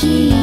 Monkey.